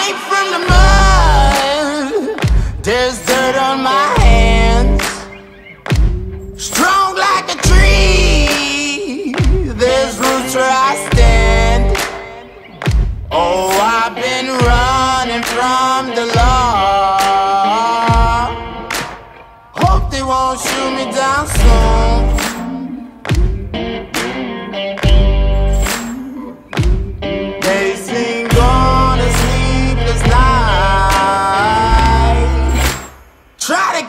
came from the mud. There's dirt on my hands.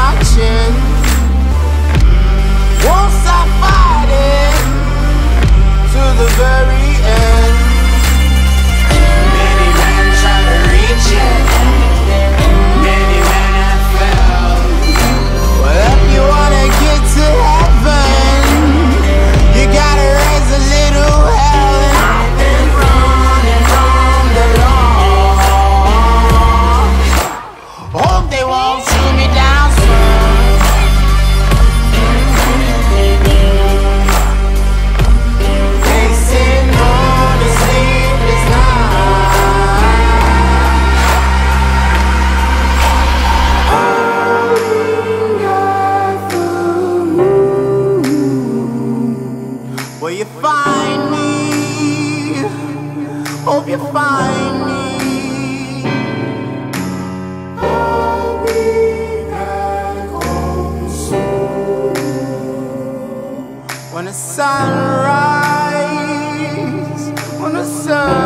watching Will you find me? Hope you find me. When the sun rises, when the sun